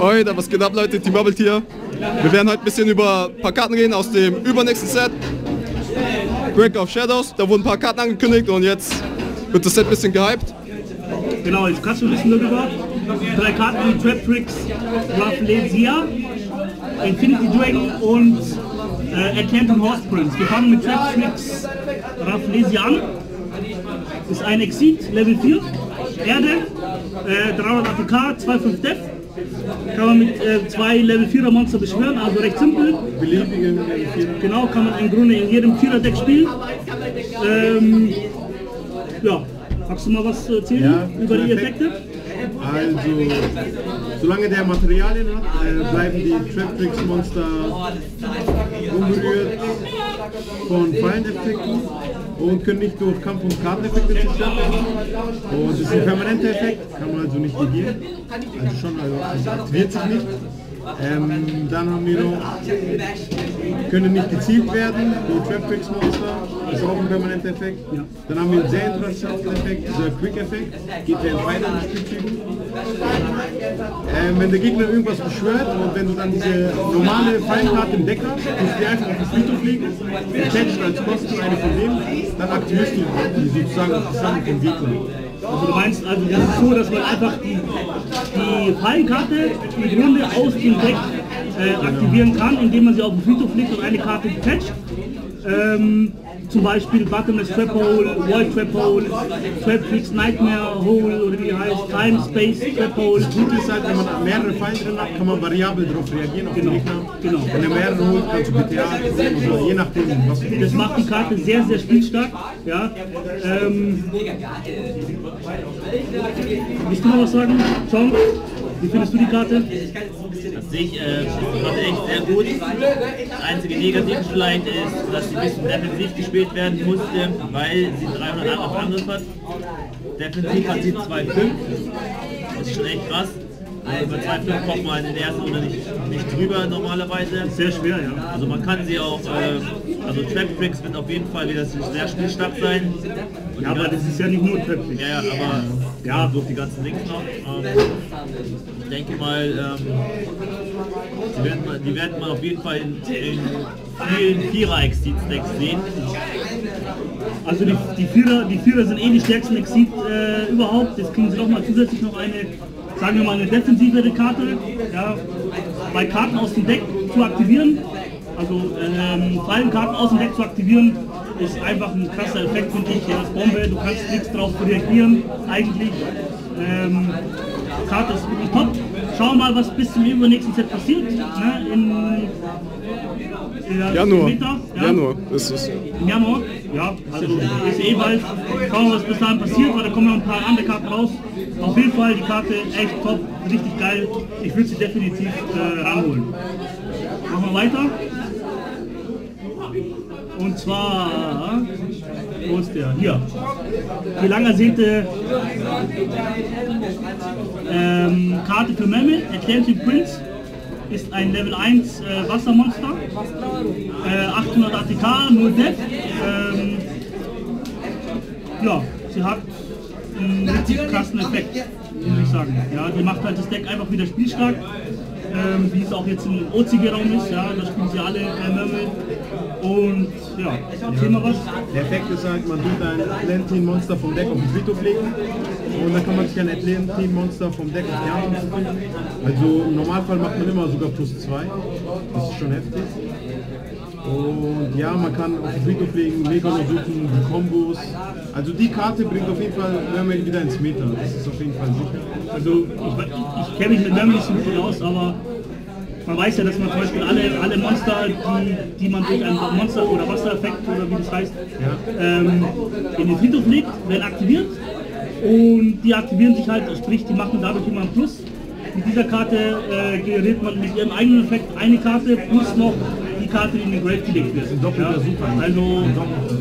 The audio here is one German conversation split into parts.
Heute, was geht ab, Leute? Team Bubble hier. Wir werden heute ein bisschen über ein paar Karten reden aus dem übernächsten Set. Break of Shadows. Da wurden ein paar Karten angekündigt und jetzt wird das Set ein bisschen gehypt. Genau, jetzt kannst ein bisschen darüber. Drei Karten, Trap Tricks, Rafflesia, Infinity Dragon und äh, Atlantic Horse Prince. Wir fangen mit Trap Tricks Rafflesia an. Ist ein Exit, Level 4, Erde, äh, 300 APK, 2,5 Def. Kann man mit äh, zwei Level 4er Monster beschwören, also recht simpel. Beliebige Level 4. Genau, kann man im Grunde in jedem 4er-Deck spielen. Ähm, ja, magst du mal was erzählen Ja, über die Effekt. Effekte? Also, solange der Materialien hat, äh, bleiben die Trap Tricks Monster unberührt von Falleneffekten und können nicht durch Kampf- und Karteneffekte zerstört werden. Und das ist ein permanenter Effekt, kann man also nicht negieren. Also schon, also es aktiviert sich nicht. Ähm, dann haben wir noch, können nicht gezielt werden durch Trap Tricks Monster, das ist auch ein permanenter Effekt. Dann haben wir einen sehr interessanten Effekt, dieser Quick Effekt, geht während beiden Spielzügen. Ähm, wenn der Gegner irgendwas beschwört und wenn du dann diese normale Fallenkarte im Deck hast, musst du einfach auf den Friedhof legen, attached als Kosten eine von denen, dann aktivierst du die sozusagen auf die Sachen vom Gegner. Also du meinst, also das ist so, dass man einfach die, die Fallenkarte im Grunde aus dem Deck äh, aktivieren kann, indem man sie auf den Friedhof legt und eine Karte detached. Ähm, zum Beispiel Bottomless Trap Hole, Void Trap Hole, Trap Tricks Nightmare Hole oder wie heißt, Time Space Trap Hole. Das Gute ist halt, wenn man mehrere Fallen drin hat, kann man variabel darauf reagieren auf Genau, den Gegner. genau. Wenn er mehrere holt, kannst du BTA oder je nachdem, was du Das macht die Karte sehr, sehr spielstark. Ja. Ähm, willst du noch was sagen, John? Wie findest du die Karte? Das sehe ich äh, echt sehr gut. Das einzige Negative vielleicht ist, dass sie ein bisschen defensiv gespielt werden musste, weil sie 300 auf Angriff hat. Defensiv hat sie 2,5. Das ist schon echt krass. Also bei 2,5 kommt man in der ersten Runde nicht, nicht drüber normalerweise. Sehr schwer, ja. Also man kann sie auch, äh, also Trap Tricks wird auf jeden Fall wieder sehr spielstark sein. Und Ja, aber das ist ja nicht nur Trap Tricks. ja, ja, aber ja, durch die ganzen Links noch. Ähm, ich denke mal, ähm, die, werden, man- die werden man auf jeden Fall in, in vielen Vierer-Exit-Decks sehen. Also die, die, Vierer, die Vierer sind eh die stärksten Exit äh, überhaupt. Jetzt kriegen sie noch mal zusätzlich noch eine, sagen wir mal, eine defensivere Karte. Ja, bei Karten aus dem Deck zu aktivieren, also ähm, Fallenkarten aus dem Deck zu aktivieren, ist einfach ein krasser Effekt, finde ich. Ja, das Bombe, du kannst nichts drauf reagieren, eigentlich. Ähm, Karte ist wirklich top. Schauen wir mal, was bis zum übernächsten Set passiert. Ne, in, in Januar. Winter, ja. Januar ist es. Im Januar? Ja, also ist eh bald. Schauen wir, was bis dahin passiert, weil da kommen noch ein paar andere Karten raus. Auf jeden Fall die Karte echt top, richtig geil. Ich würde sie definitiv äh, ranholen. Machen wir weiter. Und zwar, wo ist der? Hier. Die lang ersehnte ähm, Karte für Mammoth, Atlantic Prince, ist ein Level 1 äh, Wassermonster. Äh, 800 ATK, 0 Def. Ähm, ja, sie hat einen krassen Effekt, muss ich sagen. Ja, die macht halt das Deck einfach wieder spielstark. Ähm, wie es auch jetzt im OCG-Raum ist, ja, da spielen sie alle Mermaid. Und ja, erzähl mal was. Der Effekt ist halt, man tut ein Atlantin-Monster vom Deck auf den Friedhof legen und dann kann man sich ein Atlantin-Monster vom Deck auf die Hand. Also im Normalfall macht man immer sogar plus 2. Das ist schon heftig. Und ja, man kann auf den Friedhof legen, Megano suchen, die Kombos. Also die Karte bringt auf jeden Fall Mermaid wieder ins Meta. Das ist auf jeden Fall sicher. Also ich, ich, kenne mich mit Mermaid nicht so gut aus, aber man weiß ja, dass man zum Beispiel alle, alle Monster, die, die man durch einen Monster- oder Wassereffekt oder wie das heißt, ähm, in den Friedhof legt, werden aktiviert und die aktivieren sich halt, sprich die machen dadurch immer ein Plus. Mit dieser Karte äh, generiert man mit ihrem eigenen Effekt eine Karte plus noch Karte, die in den Grave gelegt wird. Ja, also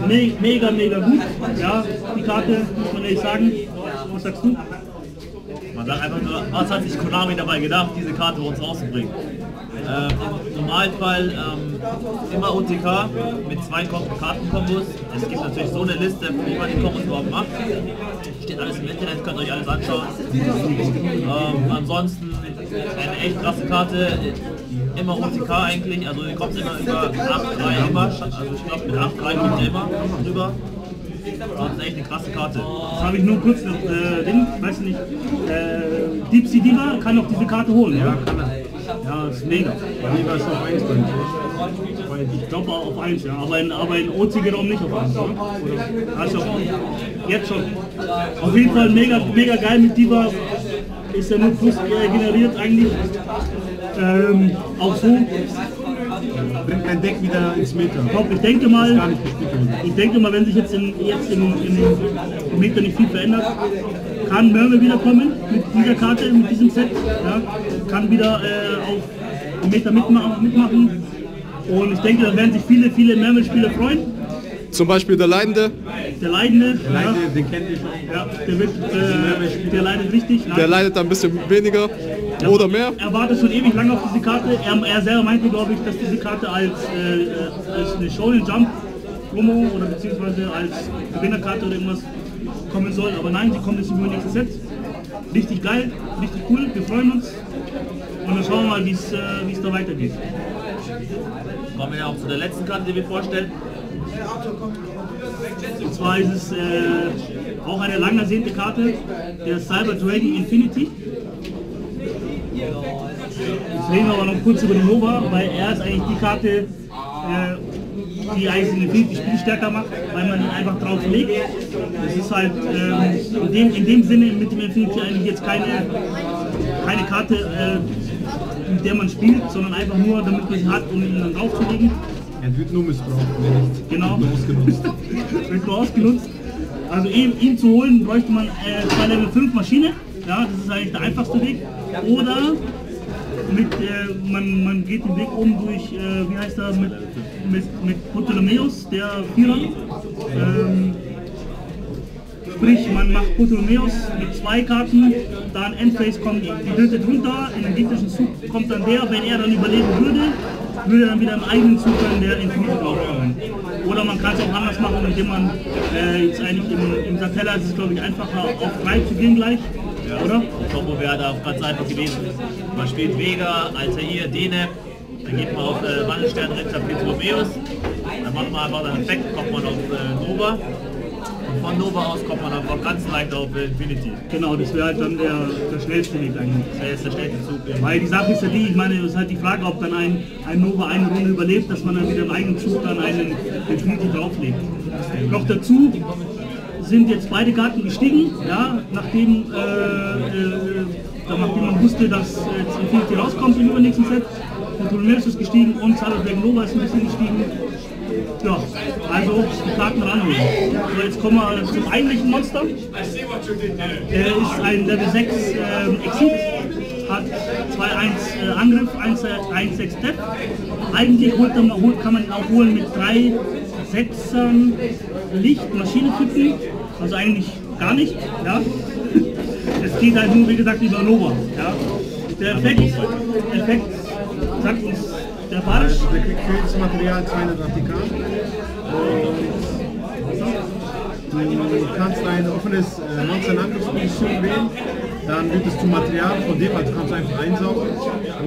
me mega, mega gut. Ja, die Karte, muss man ehrlich sagen. Was sagst du? Man sagt einfach nur, was hat sich Konami dabei gedacht, diese Karte bei uns rauszubringen? Ähm, Im Normalfall ähm, immer OTK mit zwei Kom- Kartenkombos. Es gibt natürlich so eine Liste, wie man die Kombos überhaupt macht. Steht alles im Internet, könnt ihr euch alles anschauen. Ähm, ansonsten eine echt krasse Karte. Immer OTK eigentlich, also ihr kommt immer über 8-3 immer. Also ich glaube mit 8-3 kommt ihr immer drüber. Das ist echt eine krasse Karte. Das habe ich nur kurz noch, äh, Ding, weiß nicht, äh, Deep Sea Diva kann auch diese Karte holen, ja? Kann er. Ja, das ist mega. Wie war es auf 1 bei dir? Ich glaube auf 1, ja, aber in, aber in OCG-Raum nicht auf 1, oder? Oder? Also jetzt schon. Auf jeden Fall mega, mega geil mit Diva. Ist ja nur Plus äh, generiert eigentlich. Ähm, auch so. Bringt dein Deck wieder ins Meter. Ich, glaub, ich denke mal, ich denke mal, wenn sich jetzt, in, jetzt im, im, Meter nicht viel verändert, kann Mörme wiederkommen mit dieser Karte, mit diesem Set. Ja, kann wieder äh, auf Meter mitma mitmachen. Und ich denke, da werden sich viele, viele Mörmel-Spieler freuen. Zum Beispiel der Leidende, Der Leidende, Leider, ja, den kennt ihr schon. ja, der, wird, äh, der leidet richtig. der leidet ein bisschen weniger oder mehr. Er wartet schon ewig lange auf diese Karte. Er, er selber meinte, glaube ich, dass diese Karte als, äh, als eine Shonen Jump Promo oder beziehungsweise als Gewinnerkarte oder irgendwas kommen soll. Aber nein, sie kommt jetzt über nächstes Set. Richtig geil, richtig cool, wir freuen uns. Und dann schauen wir mal, wie es äh, wie es da weitergeht. Kommen wir auch zu der letzten Karte, die wir vorstellen. Und zwar ist es äh, auch eine lang ersehnte Karte, der Cyber Dragon Infinity. Jetzt reden wir aber noch kurz über die Nova, weil er ist eigentlich die Karte, äh, die eigentlich den Spiel stärker macht, weil man ihn einfach drauf legt. Es ist halt ähm, in, dem, in dem Sinne mit dem Infinity eigentlich jetzt keine, keine Karte, äh, mit der man spielt, sondern einfach nur, damit man sie hat, um ihn dann draufzulegen. Er wird nur missbraucht, wenn nicht. Genau. Nur ausgenutzt. wird nur ausgenutzt. Also ihn, ihn zu holen bräuchte man äh, zwei Level 5 Maschine. Ja, das ist eigentlich der einfachste Weg. Oder mit, äh, man, man geht den Weg um durch, äh, wie heißt er, mit, mit, mit Ptolemaeus, der Vierer. Ähm, sprich, man macht Ptolemaeus mit zwei Karten, dann Endphase kommt die dritte drunter, in den gegnerischen Zug kommt dann der, wenn er dann überleben würde, würde dann wieder im eigenen Zug dann der Infinite draufkommen. Oder man kann es auch anders machen, indem man äh, jetzt eigentlich im, im Satellar ist es glaube ich einfacher auf 3 zu gehen gleich, oder? Die Kombo wäre da auch ganz einfach gewesen. Man spielt Vega, Altair, Deneb, dann geht man auf äh, Wandelstern, Ritter, Petromeus, dann macht man einfach einen Effekt, kommt man auf äh, Nova. Von Nova aus kommt man einfach ganz leicht auf Infinity. Genau, das wäre halt dann der, der schnellste Weg eigentlich. Das ist der schnellste Zug. ja. Weil die Sache ist ja die, ich meine, es ist halt die Frage, ob dann ein, ein Nova eine Runde überlebt, dass man dann wieder im eigenen Zug dann einen Infinity drauflegt. Noch dazu sind jetzt beide Karten gestiegen, ja, nachdem, äh, äh, nachdem man wusste, dass äh, Infinity rauskommt im übernächsten Set. Und Ptolemaeus ist gestiegen und Salad Dragon Nova ist ein bisschen gestiegen. Ja, also die Karten ranholen. So, jetzt kommen wir zum eigentlichen Monster. Er ist ein Level 6 ähm, Exit, hat 2-1 äh, Angriff, 1-6 Step. Eigentlich holt holt, kann man ihn auch holen mit drei Sechsern Licht, Maschinentypen, also eigentlich gar nicht. Ja. Es geht halt nur, wie gesagt, über Nova. Ja. Der Effekt, Effekt sagt uns der Barsch. Also der kriegt für jedes Material 200 ATK. Und du kannst ein offenes äh, Monster in Angriffsposition wählen. Dann es zum Material von dem, also kannst du einfach einsaugen.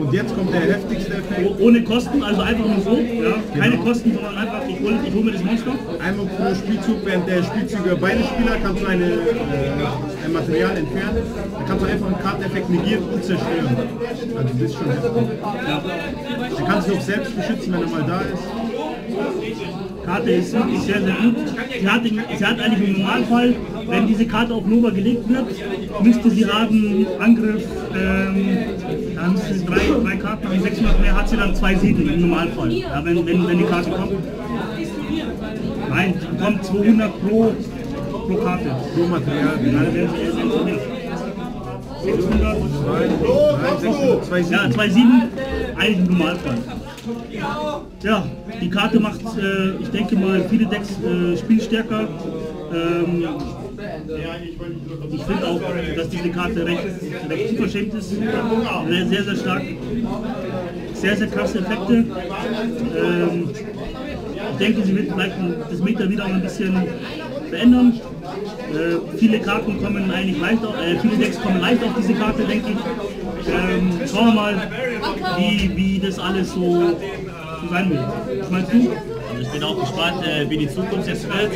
Und jetzt kommt der heftigste Effekt. Ohne Kosten, also einfach nur so. Ja. Keine Kosten, sondern einfach, ich hole ich mir das Monster. Einmal pro Spielzug, während der Spielzüge beide Spieler, kannst du eine, äh, ein Material entfernen. Dann kannst du einfach einen Karteneffekt negieren und zerstören. Also das ist schon heftig. Ja. Er kann sich auch selbst beschützen, wenn er mal da ist. Karte ist wirklich sehr, sehr gut. Sie hat, sie hat eigentlich im Normalfall, wenn diese Karte auf Nova gelegt wird, müsste sie haben Angriff, ähm, dann müsste sie drei, drei Karten haben, 600 mehr, hat sie dann zwei Siegel im Normalfall, ja, wenn, wenn, wenn die Karte kommt. Nein, sie bekommt 200 pro, pro Karte. Pro Material. Ja, dann werden sie- werden sie nicht. 600, 3, 600, 2, 7. ja, 2,7, eigentlich im Normalfall. Ja, die Karte macht, äh, ich denke mal, viele Decks äh, spielstärker. Ähm, ich finde auch, dass diese Karte recht, recht unverschämt ist. Sehr, sehr, sehr stark. sehr, sehr krasse Effekte. Ähm, ich denke, sie wird vielleicht das Meter wieder ein bisschen verändern. Äh, viele Karten kommen eigentlich leicht auf, äh, viele Decks kommen leicht auf diese Karte, denke ich. Ähm, schauen wir mal, wie, wie das alles so, so sein. Was meinst du? Also ich bin auch gespannt, äh, wie die Zukunft jetzt wird.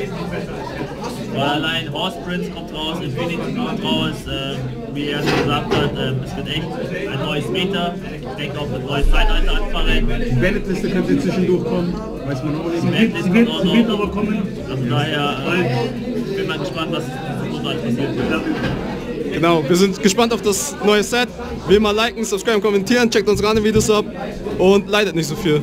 Weil allein Horse Prince kommt raus, Infinity kommt raus, äh, wie er schon gesagt hat, äh, es wird echt ein neues Meta. Ich denke auch ein neues Zeitalter anfangen. Die Bandit-Liste könnte zwischendurch kommen, weiß man auch nicht. Sie wird, sie wird, aber kommen. Also daher äh, bin mal gespannt, was großartig passiert wird. Genau, wir sind gespannt auf das neue Set. Wie immer liken, subscriben, kommentieren, checkt unsere anderen Videos ab und leidet nicht so viel.